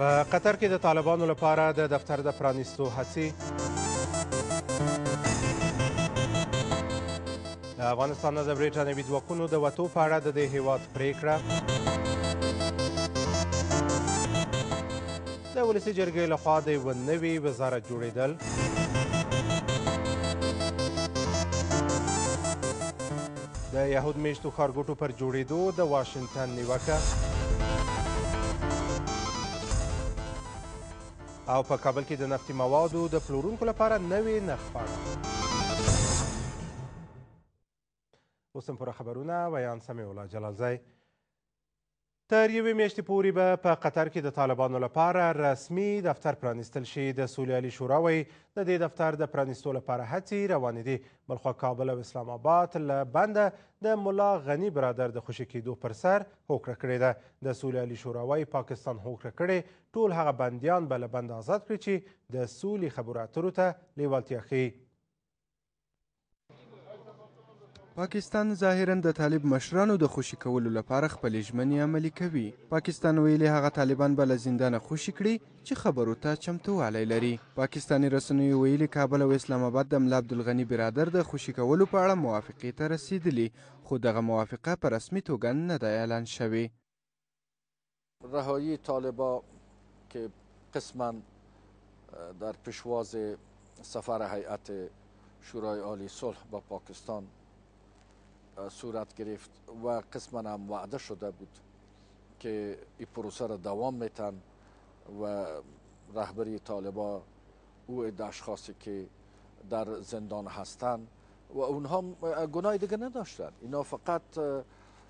په قطر کې د طالبانو لپاره د دفتر د پرانیستو هڅې د افغانستان نه د برېټانوي ځواکونو د وتو په اړه د دې هېواد پرېکړه د ولسي جرګې لخوا د یوه نوي وزارت جوړېدل د یهود میشتو ښارګوټو پر جوړېدو د واشنګټن نیوکه او په کابل کې د نفتي موادو د پلورونکو لپاره نوې نرخپاڼه اوس هم پوره خبرونه ویان سمیع الله جلالزی تر یوې میاشتې پورې به په قطر کې د طالبانو لپاره رسمي دفتر پرانیستل شي د سولې عالي شورا وایي د دې دفتر د پرانیستو لپاره هڅې روانې دي بلخوا کابل او اسلام آباد له بنده د ملا غني برادر د خوشې کېدو پر سر هوکړه کړې ده د سولې عالي شورا وایي پاکستان هوکړه کړې ټول هغه بندیان به له بنده آزاد کړي چې د سولې خبرو اترو ته لیوالتیا ښیي پاکستان ظاهرا د طالب مشرانو د خوشي کولو لپاره خپلې ژمنې عملي کوي پاکستان ویلي هغه طالبان به له زندانه خوشي کړي چې خبرو ته چمتووالی لري پاکستاني رسنیو ویلي کابل او اسلام آباد د ملا عبدالغني برادر د خوشي کولو په اړه موافقې ته رسیدلي خو دغه موافقه په رسمي توګه نه ده اعلان شوې رهایی طالبا که قسما در پیشواز سفر هیئت شورای عالی صلح با پاکستان صورت گرفت و قسما هم وعده شده بود که این پروسه را دوام میتن و رهبری طالبا او اشخاصی که در زندان هستند و اونها گناه دیگه نداشتن اینا فقط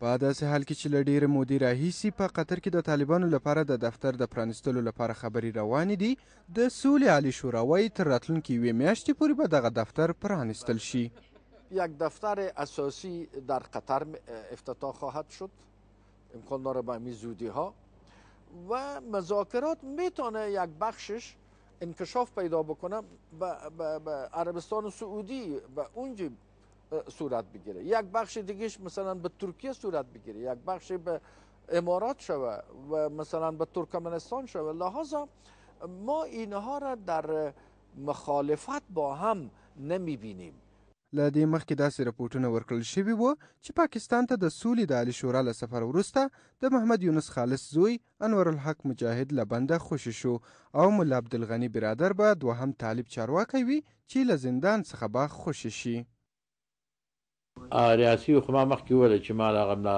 په داسې حال کې چې له ډېرې مودې راهیسې په قطر کې د طالبانو لپاره د دفتر د پرانیستلو لپاره خبرې روانې دي، د سولې عالي شورا وايي تر راتلونکې یوې میاشتې پورې به دغه دفتر پرانیستل شي. یک دفتر اساسی در قطر افتتاح خواهد شد امکان داره به همین زودی ها و مذاکرات میتونه یک بخشش انکشاف پیدا بکنه به عربستان سعودی به اونجا صورت بگیره یک بخش دیگهش مثلا به ترکیه صورت بگیره یک بخش به امارات شوه و مثلا به ترکمنستان شوه لحاظا ما اینها را در مخالفت با هم نمی بینیم له دې مخکې داسې رپورټونه ورکړل شوي وو چې پاکستان ته د سولې د عالي شورا له سفر وروسته د محمد یونس خالص زوی انورالحق مجاهد له بنده خوشې شو او ملا عبدالغني برادر به دوهم طالب چارواکی وي چې له زندان څخه به خوشې شي. ریاسی وی خو ما مخکی وویل چی ما له هغه ملا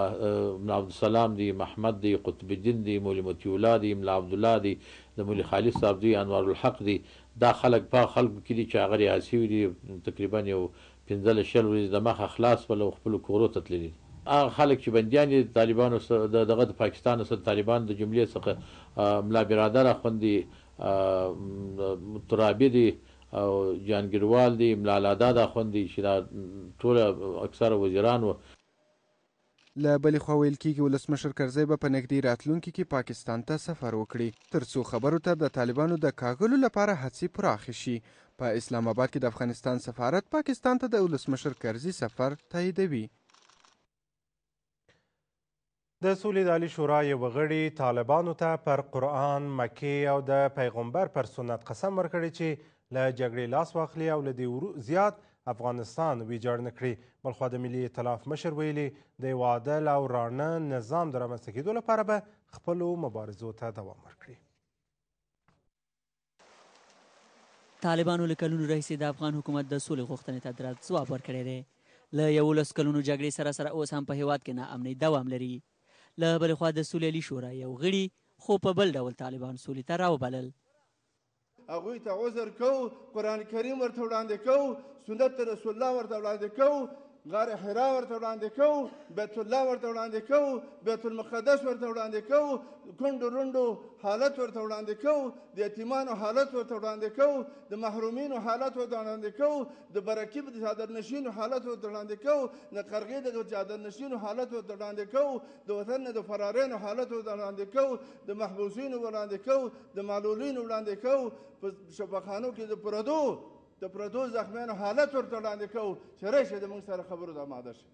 ملا عبدالسلام دی محمد دی قطب الدین دی مولی مطیع الله دی ملا عبدالله دی د مولی خالد صاحب زوی انوارالحق دی دا خلک په هغه خلکو کی دی چی هغه ریاسی ویلی تقریبا یو پنځه له شل ورځې دمخه خلاص ول او خپلو کورو ته تللي دي. هغه خلک چې بندیان دي د طالبانو د دغه د پاکستان اصل طالبان د جملې څخه ملا برادر اخوند دي، ترابي دي او جهانګیروال دي، ملا لاداد اخوند دي چې دا ټوله اکثره وزیران وو. له بلې خوا ویل کیږي ولسمشر کرزی به په نږدې راتلونکي کې پاکستان ته سفر وکړي تر څو خبرو ته د طالبانو د کاږلو لپاره هڅې پراخې شي. په اسلام اباد کې د افغانستان سفارت پاکستان ته د ولسمشر کرزي سفر تاییدوي. د سولې د عالي شورا یوه غړي طالبانو ته پر قرآن، مکې او د پیغمبر پر سنت قسم ورکړی چې له جګړې لاس واخلي او له دې ورو زیات افغانستان ویجاړ نه کړي بلخوا د ملي ائتلاف مشر ویلي د یو عادل او راڼه نظام د رامنځته کېدو لپاره به خپلو مبارزو ته دوام ورکړي طالبانو له کلونو راهیسې د افغان حکومت د سولې غوښتنې ته درز ځواب ورکړی دی له یولس کلونو جګړې سره سره اوس هم په هیواد کې ناامنۍ دوام لري له بلې خوا د سولې علی شورا یو غړي خو په بل ډول طالبان سولې ته راوبلل هغوی ته عذر کوو قرآن کریم ورته وړاندې کوو سنت رسول الله ورته وړاندې کوو غار حرا ورته وړاندې کوو بیت الله ورته وړاندې کوو بیت المقدس ورته وړاندې کوو کونډو رونډو حالت ورته وړاندې کوو د یتیمانو حالت ورته وړاندې کوو د محرومینو حالت ورته وړاندې کوو د برکي د چادرنشینو حالت ورته وړاندې کوو د قرغې د چادرنشینو حالت ورته وړاندې کوو د وطن د فرارینو حالت ورته وړاندې کوو د محبوسینو وړاندې کو د معلولینو وړاندې کو په شفاخانو کې د پردو د پردو زخمیانو حالت ورته وړاندې کو چې راشي د موږ سره خبرو ته آماده شي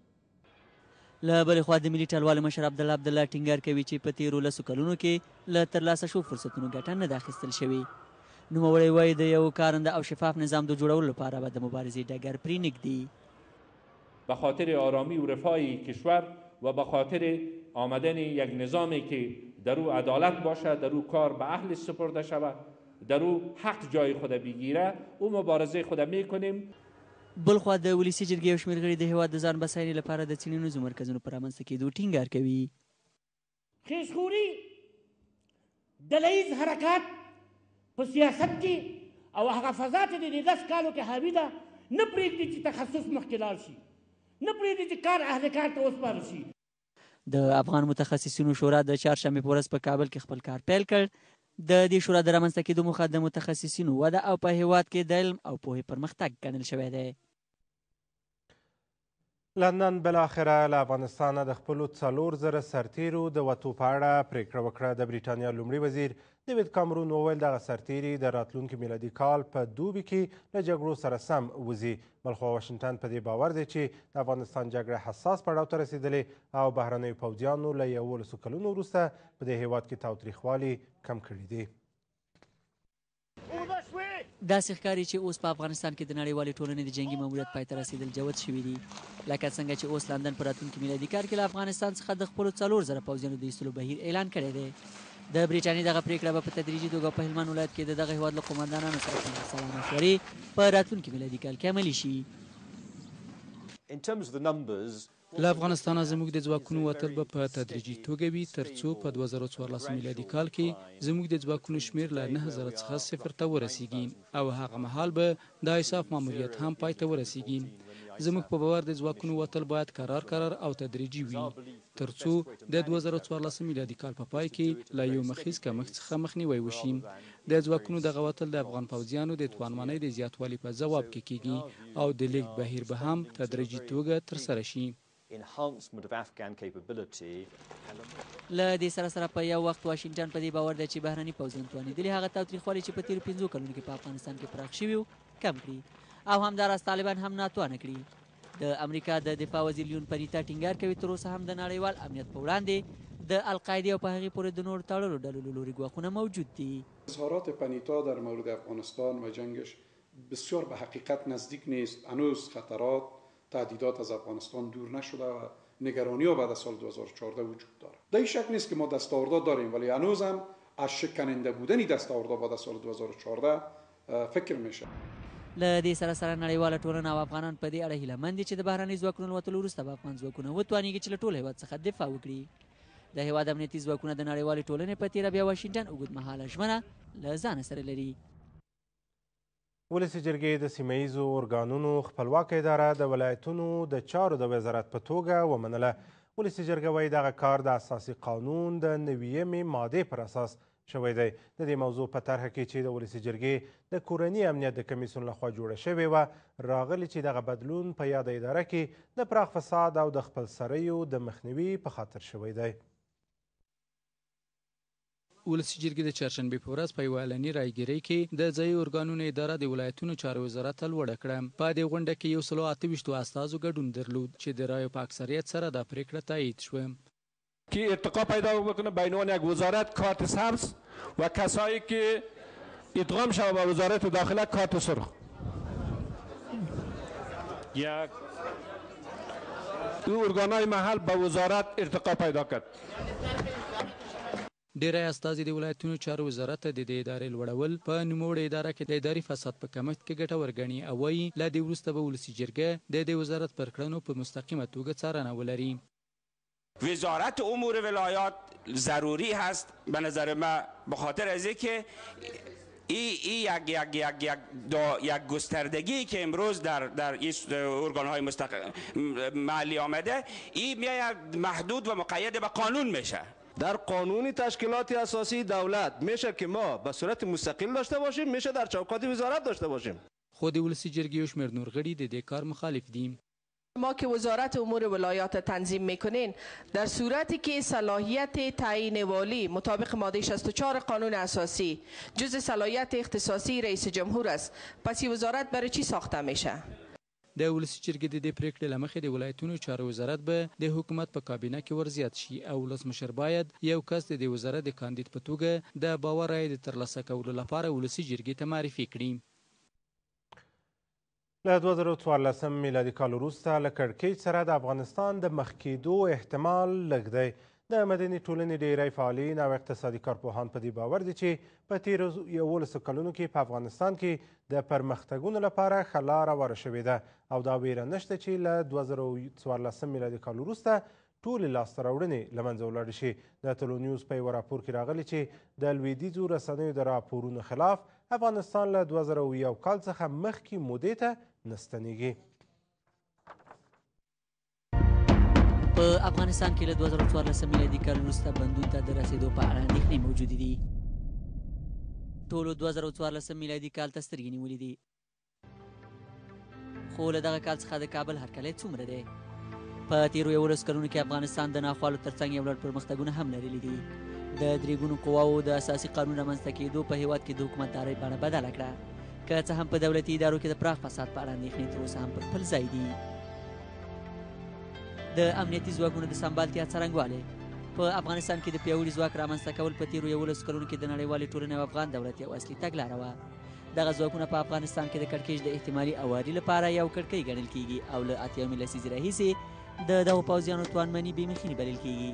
له بلې خوا د ملي ټلوالو مشر عبدالله عبدالله ټینګار کوي چې په تیرو لسو کلونو کې له ترلاسه شو فرصتونو ګټه نه ده اخیستل شوې نوموړی وایي د یو کارنده او شفاف نظام د جوړولو لپاره به د مبارزې ډګر پرې نږدي به خاطر آرامی و رفاه کشور و به خاطر آمدن یک نظامی که در او عدالت باشه در او کار به اهل سپرده شوه در او حق جای خود بگیره او مبارزه خود میکنیم بلخوا د ولسي جرګې یو شمېر غړي د هېواد د ځان بساینې لپاره د څېړنیزو مرکزونو په رامنځته کېدو ټینګار کوي. خیزخوري ډلهییز حرکات په سیاست کې او هغه فضا چې د لس کالو کې حاوي ده نه پرېږدي چې تخصص مخکې لاړ شي نه پرېږدي چې کار اهل کار ته وسپارل شي د افغان متخصصینو شورا د چهارشنبې په ورځ په کابل کې خپل کار پیل کړ د دې شورا د رامنځته کېدو موخه د متخصصینو وده او په هیواد کې د علم او پوهې پرمختګ ګڼل شوی دی لندن بالاخره له افغانستانه د خپلو څلور زره سرتیرو د وتو په اړه پریکړه وکړه د بریټانیا لومړي وزیر دیوید کامرون وویل دغه سرتیري د راتلونکي میلادي کال په دوبي کې له جګړو سره سم وځي بلخوا واشنګټن په دې باور دی چې د افغانستان جګړه حساس پړاو ته رسیدلې او بهرنیو پوځیانو له یوولسو کلونو وروسته په دې هیواد کې تاوتریخوالي کم کړي دي داسې ښکاري چې اوس په افغانستان کې د نړیوالې ټولنې د جنګي ماموریت پای ته رسیدل جوت شوي دي لکه څنګه چې اوس لندن په راتلونکي میلادي کال کې له افغانستان څخه د خپلو څلور زره پوځیانو د ایستلو بهیر اعلان کړی دی د بریټانیې دغه پریکړه به په تدریجي توګه په هلمند ولایت کې د دغه هیواد له قوماندانانو سره په سلا مشورې په راتلونکي میلادي کال کې عملي شي له افغانستانه زموږ د ځواکونو وتل به په تدریجي توګه وي تر څو په دوه زره او څوارلس میلادي کال کې زموږ د ځواکونو شمېر له نهه زره څخه صفر ته ورسېږي او هغه مهال به د آیساف ماموریت هم پای ته ورسېږي. زموږ په باور د ځواکونو وتل باید کرار کرار او تدریجي وي تر څو د دوه زره او څوارلس میلادي کال په پای کې له یو مخیز کمښت څخه مخنیوی وشي د ځواکونو دغه وتل د افغان پوځیانو د توانمنۍ د زیاتوالي په ځواب کې کیږي او د لیږد بهیر به هم تدریجي توګه ترسره شي. له دې سره سره په یو وخت واشنګټن په دې باور دی چې بهرني پوځیان توانیدلي هغه تاوتریخوالی چې په تیرو پنځو کلونو کې په افغانستان کې پراخ شوي کم کړي او همداراز طالبان هم ناتوانه کړي. د امریکا د دفاع وزیر لیون پریتا ټینګار کوي، تر اوسه هم د نړیوال امنیت په وړاندې د القاعدې او په هغې پورې د نورو تړلو ډلو له لوري ګواښونه موجود دي. اظهارات پنیتا در مورد افغانستان و جنگش بسیار به حقیقت نزدیک نیست، هنوز خطرات، تهدیدات از افغانستان دور نشده و نگرانیها بعد از سال دو هزار و چهارده وجود دارد. در این شک نیست که ما دستاوردا داریم ولی هنوز هم از شکننده بودن این دستاوردا بعد از سال دو هزار و چهارده فکر مې شه. له دې سره سره نړیواله ټولنه او افغانان په دې اړه هیله من دي چې د بهرنیو ځواکونو له وتلو وروسته به افغان ځواکونه وتوانیږي چې له ټول هېواد څخه دفاع وکړي. د هېواد امنیتي ځواکونه د نړیوالې ټولنې په تېره بیا واشنګټن اوږد مهاله ژمنه له ځانه سره لري. ولسي جرګې د سیمه ییزو ارګانونو خپلواکه اداره د ولایتونو د چارو د وزارت په توګه ومنله. ولسي جرګه وایي دغه کار د اساسي قانون د نویمې مادې پر اساس شوی دی. د دې موضوع په طرحه کې چې د ولسي جرګې د کورني امنیت د کمېسیون له خوا جوړه شوې وه، راغلي چې دغه بدلون په یاده اداره کې د پراخ فساد او د خپلسریو د مخنیوي په خاطر شوی دی. ولسي جرګې د چهارشنبې په ورځ په یوه علني رایې ګیرۍ کې د ځایي ارګانونو اداره د ولایتونو چارو وزارت ته لوړه کړه. په دې غونډه کې یو سلو اته ویشتو استازو ګډون درلود چې د رایو په اکثریت سره دا پرېکړه تایید شوه. کې ارتقا پیدا بکنه بینان یک وزارت کارت سبز و کسایی که ادغام شود با وزارت داخله کارت سرخ یک او ارگانای محل با وزارت ارتقا پیدا کد. ډېری استازي د ولایتونو چارو وزارت ته د دې ادارې لوړول په نوموړې اداره کې د اداري فساد په کمښت کې ګټور ګڼي او وايي، له دې وروسته به ولسي جرګه د دې وزارت پر کړنو په مستقیمه توګه څارنه ولري. وزارت امور ولایات ضروری هست به نظر من به خاطر از اینکه این ای یک یک یک یک دا یک گستردگی که امروز در در این ارگان های مستق... محلی آمده این میاد محدود و مقید به قانون میشه در قانون تشکیلات اساسی دولت میشه که ما به صورت مستقل داشته باشیم میشه در چوکات وزارت داشته باشیم خود ولسی جرگی اشمر نورغری د کار مخالف دیم شما که وزارت امور ولایات تنظیم میکنین در صورتی که صلاحیت تعیین والی مطابق ماده شصت و چهار قانون اساسی جز صلاحیت اختصاصی رئیس جمهور است پس یه وزارت برای چی ساخته میشه؟ د ولسي جرګې د دې پرېکړې له مخې د ولایتونو چارو وزارت به د حکومت په کابینه کې ورزیات شي او ولسمشر باید یو کس د دې وزارت د کاندید په توګه د باور رایې د ترلاسه کولو لپاره ولسي جرګې ته معرفي کړي. له دوه زره څوارلس میلادي کال وروسته له کړکېچ سره د افغانستان د مخ کېدو احتمال لږ دی د مدني ټولنې ډیری فعالین او اقتصادي کارپوهان په دې باور دي چې په تیرو یولسو کلونو کې په افغانستان کې د پرمختګونو لپاره ښه لاره واره شوې ده او دا ویره نشته چې له دوه زره څوارلسم میلادي کال وروسته ټولې لاسته راوړنې له منځه ولاړې شي. د طلوع نیوز په یوه راپور کې راغلي چې د لوېدیځو رسنیو د راپورونو خلاف افغانستان له دوه زره او یو کال څخه مخکې مودې ته نه ستنېږي. په افغانستان کې له دوه زره او څوارلس میلادي کال وروسته بندون ته د رسېدو په اړه اندېښنې موجودې دي. ټولو دوه زره او څوارلس میلادي کال ته سترګې نیولې دي. خو له دغه کال څخه د کابل هرکلی څومره دی په تیرو یولس کلونو کې افغانستان د ناخوالو ترڅنګ یو لړ پرمختګونه هم لرلي دي د درېګونو قواو د اساسي قانون رامنځته کېدو په هیواد کې د حکومتدارۍ بڼه بدله کړه که څه هم په دولتي ادارو کې د پراخ فساد په اړه اندېښنې تر اوسه هم پر خپل ځای دي د امنیتي ځواکونو د سمبالتیا څرنګوالی په افغانستان کې د پیاوړي ځواک رامنځته کول په تیرو یولس کلونو کې د نړیوالې ټولنې او افغان دولت یو اصلي تګلاره وه دغه ځواکونه په افغانستان کې د کړکېچ د احتمالي اواري لپاره یو کړکۍ ګڼل کیږي او له اتیاومې لسیزې راهیسې د دغو پوځیانو توانمني بې مخینې بلل کیږي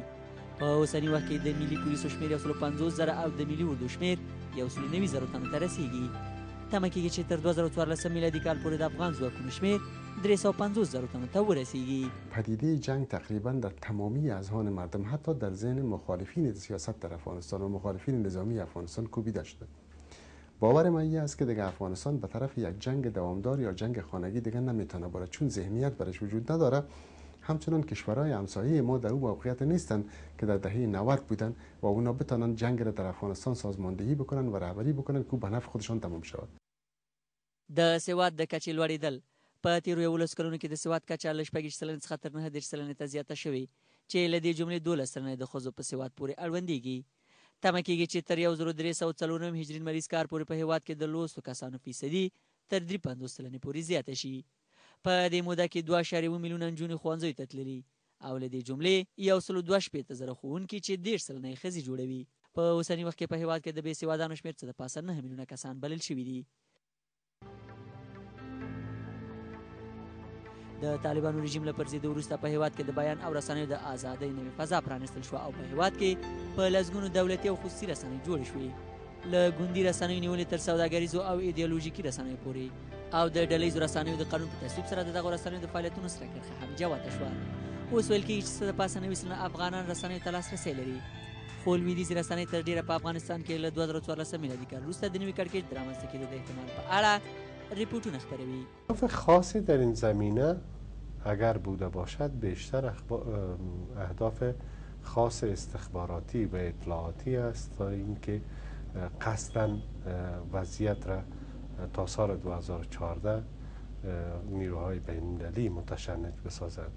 په اوسني وخت کې د ملي پولیسو شمېر یو سلو پنځوس زره او د ملي اردو شمېر یو سلو نوي زرو تنو ته رسیږي تمه کیږي چې تر 2014 میلادي کال پورې د افغان ځواکونو شمېر 350 زرو تنو ته ورسیږي پدیده جنگ تقریبا در تمامی اذهان مردم حتی در ذهن مخالفین سیاست در افغانستان و مخالفین نظامی افغانستان کوبیده شده باور من این است که دیگه افغانستان به طرف یک جنگ دوامدار یا جنگ خانگی دیگه نمیتونه بره چون ذهنیت برش وجود نداره همچنان کشورهای همسایه ما در او موقعیت نیستند که در دهه 90 بودن و اونا بتانن جنگ را در افغانستان سازماندهی بکنن و رهبری بکنن که به نفع خودشان تمام شود د سواد د کچې لوړېدل، په تېرو یوولس کلونو کې د سواد کچه له شپږویشت سلنې څخه تر نهه دېرش سلنې ته زیاته شوې، چې له دې جملې دولس سلنه د ښځو په سواد پورې اړوندېږي. تمه کېږي چې تر یو زرو درې سوه څلور نوي هجري لمریز کال پورې په هېواد کې د لوستو کسانو فیصدي تر دري پنځوس سلنې پورې زیاته شي. په دې موده کې دوه اعشاریه اووه میلیونه نجونې ښوونځیو ته تللي او له دې جملې یو سل او دوه شپېته زره ښوونکي چې دېرش سلنه یې ښځې جوړوي، په اوسني وخت کې په هېواد کې د بې سوادانو شمېر څه د پاسه نهه میلیونه کسان بلل شوي دي. د طالبانو رژیم له پرځېدو وروسته په هیواد کې د بیان او رسنیو د ازادۍ نوې فضا پرانیستل شوه او په هیواد کې په لسګونو دولتي او خصوصي رسنۍ جوړې شوې له ګوندي رسنیو نیولې تر سوداګریزو او ایدیولوژیکي رسنیو پورې او د ډلهییزو رسنیو د قانون په تصویب سره د دغو رسنیو د فعالیتونو سره کرښه هم جوته شوه اوس ویل کېږي چې څه د پاسه نوي سلنه افغانان رسنیو ته لاسرسی لري خو لویدیځې رسنۍ تر ډیره په افغانستان کې له 2014 میلادي کال وروسته د نوي کړکېچ د رامنځته کېدو د احتمال په اړه رپورټونه خپروي خاص در این زمینه اگر بوده باشد بیشتر اهداف خاص استخباراتی و اطلاعاتی است تا اینکه قصدا وضعیت را تا سال 2014 نیروهای بین المللی متشنج بسازد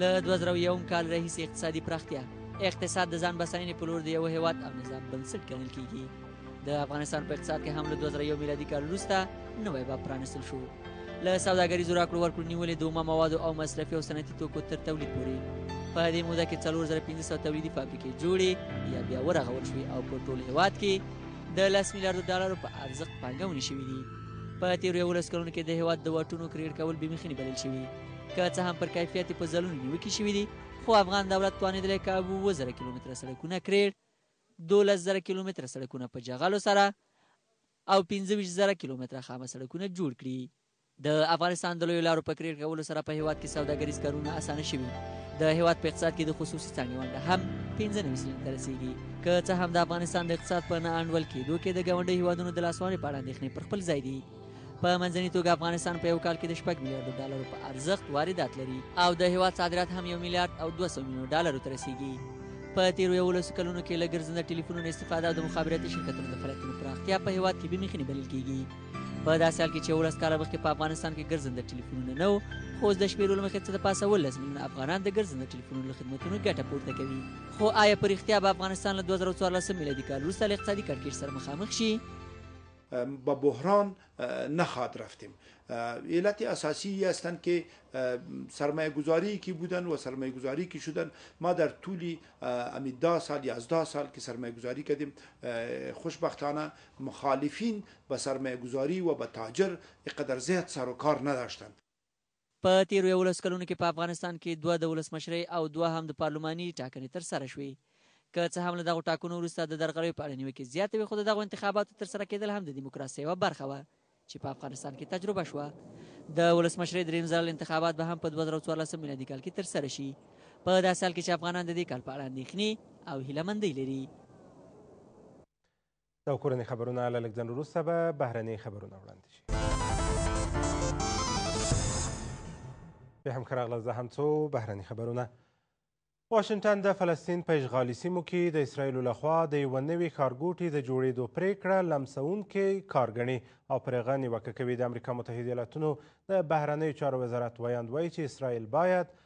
له 2001 کال راهیسې اقتصادي پراختیا اقتصاد د ځان بسنې په لور د یو هیواد او نظام بنسټ ګڼل کیږي د افغانستان په اقتصاد کې هم له 2001 میلادي کال وروسته نوی باب پرانیستل شو له سوداګریزو راکړو ورکړو نیولې د اومه موادو او مصرفي او صنعتي توکو تر تولید پورې په دې موده کې 3500 تولیدي فابریکې جوړې یا بیا ورغول شوې او په ټول هیواد کې د 10 میلیارډ ډالرو په ارزښت پانګونې شوې دي په تیرو یو لس کلونو کې د هیواد د واټونو کریډ کول بې مخینه بلل شوی که څه هم پر کیفیت په ځلونو نیوکې شوې دي خو افغان دولت توانېدلی که اووه زره کیلومتره سړکونه کریړ دولس زره کیلومتره سړکونه په جغلو سره او پنځه ویشت زره کیلومتره خامه سړکونه جوړ کړي د افغانستان د لویو لارو په کریړ کولو سره په هیواد کې سوداګریز کارونه اسانه شوي د هیواد په اقتصاد کې د خصوصي څانګې ونډه هم پنځه نوي سلنه ته رسېږي که څه هم د افغانستان د اقتصاد په نه انډول کېدو کې د ګاونډیو هیوادونو د لاسوهنې په اړه اندېښنې پر خپل ځای دي په منځني توګه افغانستان په یو کال کې د شپږ میلیارډ ډالرو په ارزښت واردات لري او د هیواد صادرات هم یو میلیارډ او 200 میلیون ډالرو ته رسیږي په تیرو یو لس کلونو کې له ګرځنده ټلیفونونو استفاده او د مخابراتي شرکتونو د فعالیتونو پراختیا په هیواد کې بېمخینې بلل کیږي په داسې حال کې چې ولس کاله مخکې په افغانستان کې ګرځنده ټلیفونونه نه وو خو اوس د شمېرو له مخې څه د پاسه ولس میلیونه افغانان د ګرځنده ټلیفونونو له خدمتونو ګټه پورته کوي خو آیا په رښتیا به افغانستان له 2014 میلادي کال وروسته له اقتصادي کړکېچ سره مخامخ شي به بحران نخواهد رفتیم علت اساسی ای هستند که سرمایه گذاری که بودند و سرمایه گذاری که شدند ما در طول امی ده سال یازده سال که سرمایه گذاری کردیم خوشبختانه مخالفین به سرمایه گذاری و به تاجر اینقدر زیاد سر و کار نداشتند په تېرو یوولس کلونو کې په افغانستان کې دوه د ولسمشرۍ او دوه هم د پارلماني ټاکنې ترسره شوې. که څه هم له دغو ټاکنو وروسته د درغلیو په اړه نیوکې زیاتې وې، خو د دغو انتخاباتو ترسره کېدل هم د دیموکراسۍ یوه برخه وه چې په افغانستان کې تجربه شوه. د ولسمشرۍ دریم ځل انتخابات به هم په دوه زره او څوارلس میلادي کال کې ترسره شي، په داسې حال کې چې افغانان د دې کال په اړه اندېښنې او هیله مندۍ لري. دا کورني خبرونه له لږ ځنډ وروسته به بهرني خبرونه وړاندې شي بیا هم ښه راغلاست دا هم څو بهرني خبرونه واشنګټن د فلسطین په اشغالي سیمو کې د اسرایلو لخوا د یوه نوي ښارګوټي د جوړېدو پرېکړه لمسوونکې کار ګڼي او پر هغه نیوکه کوي د امریکا متحد ایالتونو د بهرنیو چارو وزارت ویاند وایي چې اسرایل باید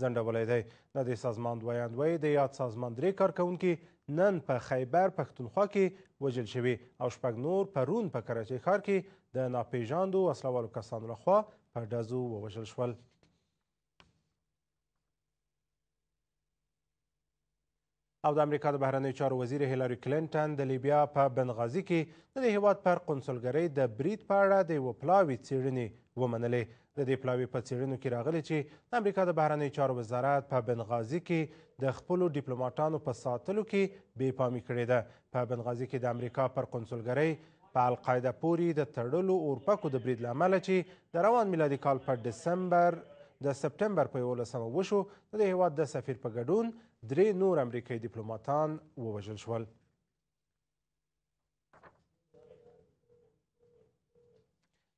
ځنډولی دی. د دې سازمان ویاند وایي، د یاد سازمان درې کارکوونکي نن په خیبر پښتونخوا کې وژل شوي او شپږ نور پرون په کراچۍ ښار کې د ناپېژاندو وسله والو کسانو لخوا په ډزو ووژل شول. او د امریکا د بهرنیو چارو وزیر هیلاري کلینټن د لیبیا په بنغازي کې د دې هیواد پر قونسلګرۍ د برید په اړه د یوه پلاوي څېړنې ومنلې د دې پلاوي په څېړنو کې راغلي چې د امریکا د بهرنیو چارو وزارت په بنغازي کې د خپلو ډیپلوماټانو په ساتلو کې بې پامي کړې ده په بنغازي کې د امریکا پر قونسلګرۍ په القاعده پورې د تړلو اورپکو د برید له امله چې د روان میلادي کال په ډسمبر د سپټمبر په یولسمه وشو د دې هیواد د سفیر په ګډون درې نور امریکایي دیپلوماتان ووژل شول.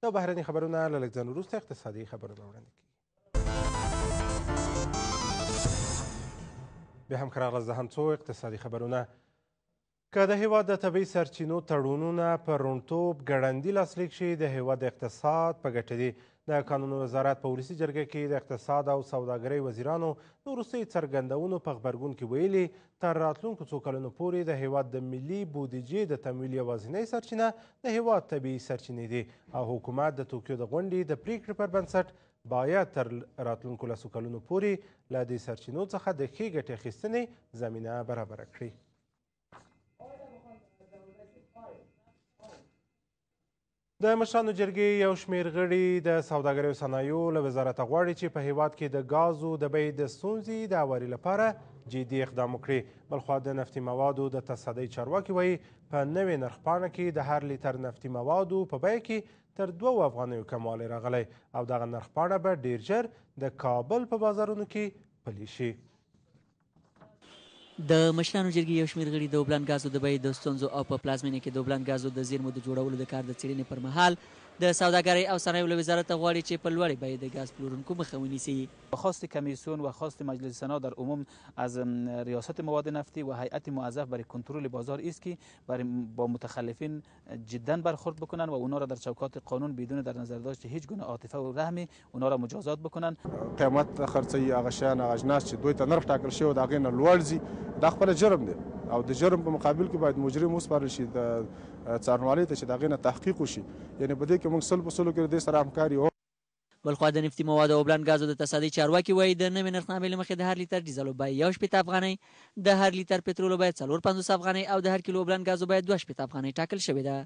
دا بهرني خبرونه له لږ ځنډ وروسته اقتصادي خبرونه وړاندې کیږي. بیا هم ښه راغلاست. د هم څو اقتصادي خبرونه که د هېواد د طبیعي سرچینو تړونونه په روڼتوب ګړندي لاسلیک شي، د هېواد د اقتصاد په ګټه دي. د کانونو وزارت په ولسي جرګه کې د اقتصاد او سوداګرۍ وزیرانو د وروستیو څرګندونو په غبرګون کې ویلي، تر راتلونکو څو کلونو پورې د هېواد د ملي بودیجې د تمویل یوازینۍ سرچینه د هېواد طبیعي سرچینې دي او حکومت د توکیو د غونډې د پرېکړې پر بنسټ باید تر راتلونکو لسو کلونو پورې له دې سرچینو څخه د ښې ګټې اخیستنې زمینه برابره کړي. د مشرانو جرګې یو شمېر غړي د سوداګرۍ او صنایعو له وزارته غواړي چې په هیواد کې د ګازو د بیې د ستونزې د اواري لپاره جدي اقدام وکړي بلخوا د نفتي موادو د تصدۍ چارواکي وایي په نوې نرخپاڼه کې د هر لیتر نفتي موادو په بیه کې تر دوو افغانیو کموالی راغلی او دغه نرخپاڼه به ډیر ژر د کابل په بازارونو کې پلي شي د مشرانو جرګې یو شمېر غړي د اوبلان ګازو د بیې د ستونزو او په پلازمېنه کې د اوبلان ګازو د زېرمو د جوړولو د کار د څېړنې پر مهال د سوداګرۍ او صنایعو له وزارته غواړي چې په لوړې بیې د ګاز پلورونکو مخه ونیسي. به خواست کمیسیون و خواست مجلس سنا در عموم از ریاست مواد نفتی و هیئت موظف بر کنترول بازار ایست که بر با متخلفین جدا برخورد بکنن و اونا را در چوکات قانون بیدون در نظر داشت هیچ گونه عاطفه و رحمی اونا را مجازات بکنن. قیمت ته خرڅوي هغه شیان هغه اجناس چې دوی ته نرخ ټاکل شوی د هغې نه لوړ ځي دا خپله جرم دی او د جرم په مقابل کې باید مجرم وسپارل شي د څارنوالۍ ته چې د هغې نه تحقیق وشي یعنې په دې کې موږ سل په سلو کې د دې سره همکار یو. بلخوا د نفتي موادو او برانډ ګازو د تصادۍ چارواکي وايي، د نوې نرخنامې له مخې د هر لیتر ډیزلو بیه یو شپېته افغانۍ، د هر لیتر پترولو بیه څلور پنځوس افغانۍ او د هر کیلو برانډ ګازو بیه دوه شپېته افغانۍ ټاکل شوې ده.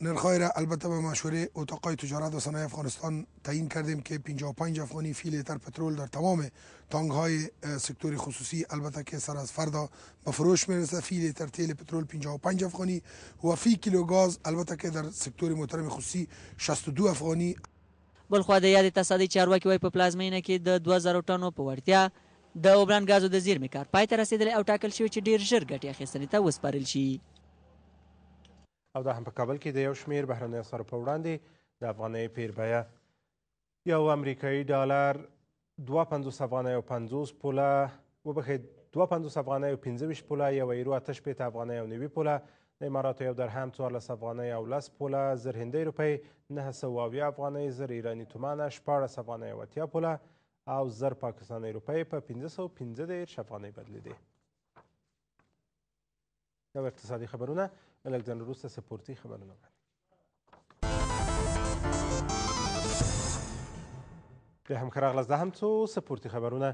نرخایرا البته به مشورۀ اتاقای تجارت و صنایع افغانستان تعیین کردیم که پنجاه و پنج افغانی فی لیتر پترول در تمام تانک های سکتور خصوصی البته که سر از فردا به فروش میرسه فی لیتر تیل پترول 55 افغانی و فی کیلو گاز البته که در سکتور محترم خصوصی 62 افغانی بلخوا د یادې تصادۍ چارواکي وايي، په پلازمېنه کې د دوه زرو ټنو په وړتیا، د اوبلن ګازو د زېرمې کار پای ته رسېدلی او ټاکل شوې چې ډېر ژر ګټې اخېستنې ته وسپارل شي. او دا هم په کابل کې د یو شمېر بهرنیو اسعارو په وړاندې د افغانۍ پېر بیه یو امریکایي ډالر دوه پنځوس افغانۍ او پنځوس پوله وبخښئ دوه پنځوس افغانۍ او پنځه ویشت پوله یو ایرو اته شپېته افغانۍ او نوي پوله د اماراتو یو درهم څوارلس افغانۍ او لس پوله زر هندۍ روپۍ نهه سوه او اویا افغانۍ زر ایراني تومانه شپاړس افغانۍ او اتیا پوله او زر پاکستانۍ روپۍ په پنځه سوه پنځه دېرش افغانۍ بدلېدې دا اقتصادي خبرونه لږ ځنډ وروسته سپورتي خبرونه وړاندې بیا هم ښه راغلاست دا هم څو سپورتي خبرونه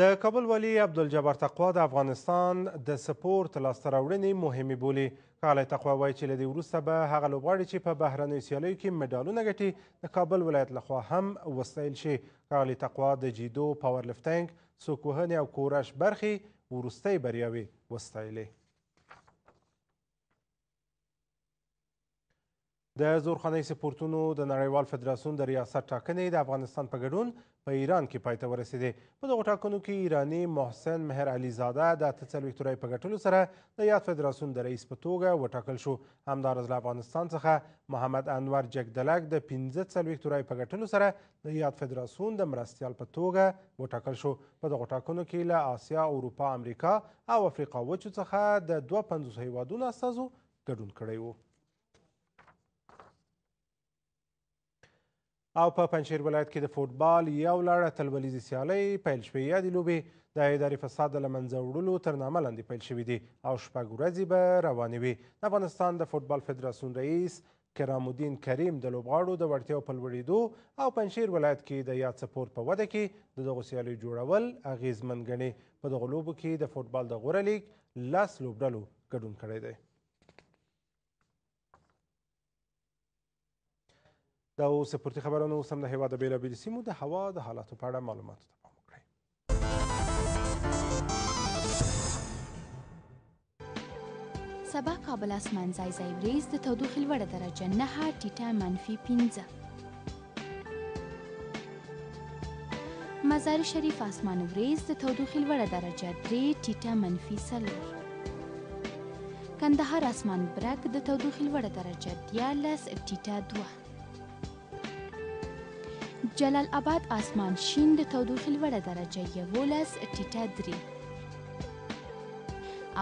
د کابل والي عبدالجبار تقوا د افغانستان د سپورت لاسته راوړنې مهمې بولي ښاغلی تقوا وایي چې له دې وروسته به هغه لوبغاړي چې په بهرنیو سیالیو کې مډالونه ګټي د کابل ولایت لخوا هم وستایل شي ښاغلی تقوا د جیدو پاور لفټینګ څوکوهنې او کورش برخې وروستۍ بریاوې وستایلې. د زورخانه سپورتونو د نړیوال فدراسیون د ریاست ټاکنې د افغانستان په ګډون په ایران کې پای ته ورسېدې په دغو ټاکنو کې ایرانی محسن مهر علي زاده د اته څلوېښت رای په ګټلو سره د یاد فدراسیون د رئیس په توګه وټاکل شو همداراز له افغانستان څخه محمد انور جګدلک د پنځه څلوېښت رای په ګټلو سره د یاد فدراسیون د مرستیال په توګه وټاکل شو. په دغو ټاکنو کې له آسیا، اروپا، امریکا او افریقا وچو څخه د دوه پنځوس هیوادونو استازو ګډون کړی و. او په پنجشیر ولایت کې د فوټبال یو لړ اتلولیزې سیالۍ پیل شوې یادې لوبې د اداري فساد د لمنځه وړلو تر نامه لاندې پیل شوې دي او شپږ ورځې به روانې وي د افغانستان د فوټبال فدراسیون رئیس کرام الدین کریم د لوبغاړو د وړتیاو په لوړېدو او پنجشیر ولایت کې د یاد سپورت په وده کې د دغو سیالیو جوړول اغیزمن ګڼي په دغو لوبو کې د فوټبال د غوره لیګ لس لوبډلو ګډون کړی دی دا اوس سپورتي خبرونه اوس هم د هیواد د بیلابیلو سیمو د هوا د حالاتو په اړه معلوماتو ته سبا کابل اسمان ځای ځای وریځ د تودوخې لوړه درجه نهه ټیټه منفي پنځه مزار شریف اسمان وریځ د تودوخې لوړه درجه درې ټیټه منفي څلور کندهار اسمان برک د تودوخې لوړه درجه دیارلس ټیټه دوه جلال آباد آسمان شین د تودوخې لوړه درجه 11 ټیټه 3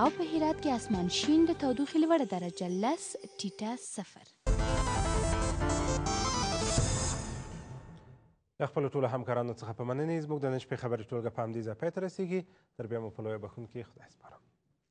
او په هرات کې آسمان شین د تودوخې لوړه درجه 10 ټیټه 0 د خپل ټولو همکارانو څخه په مننې زموږ د نن شپې خبري ټولګه په همدې ځای پای ته رسیږي تر بیا مو په لویه بخښونکي خدای سپارم